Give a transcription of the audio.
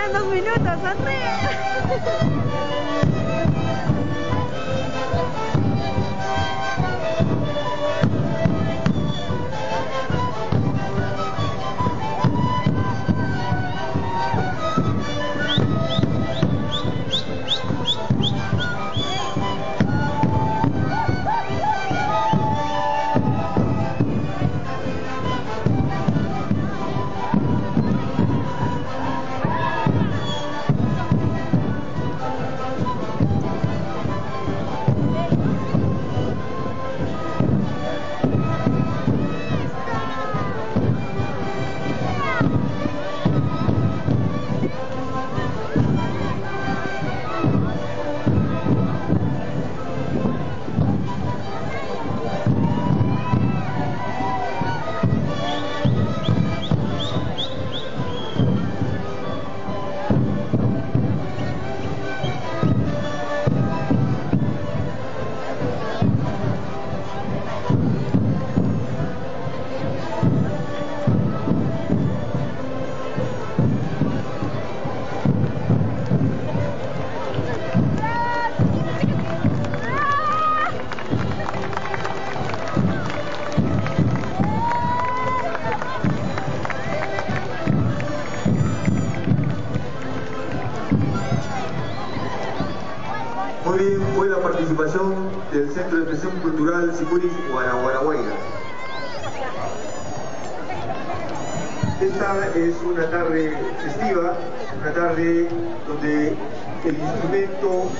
quedan dos minutos, sonríe. Participación del Centro de Expresión Cultural Sicuris Guanaguanahuayna. Esta es una tarde festiva, una tarde donde el instrumento